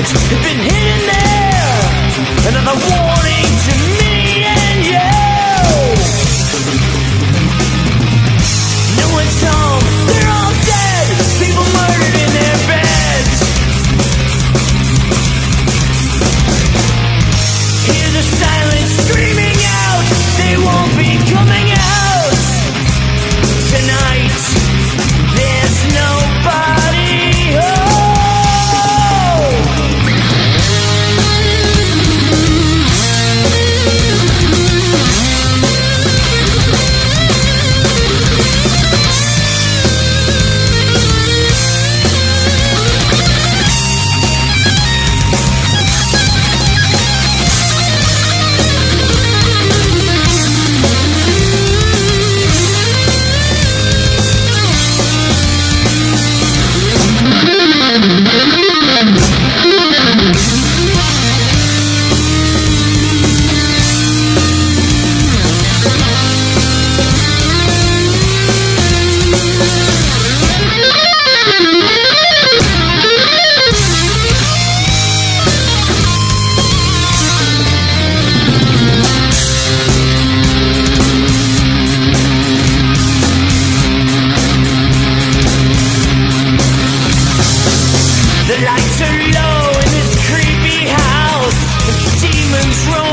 message has been hidden there. Another warning to me and you. No one's home, they're all dead. People murdered in their beds. Hear the silence screaming out, they won't be coming out. lights are low in this creepy house. Demons roam.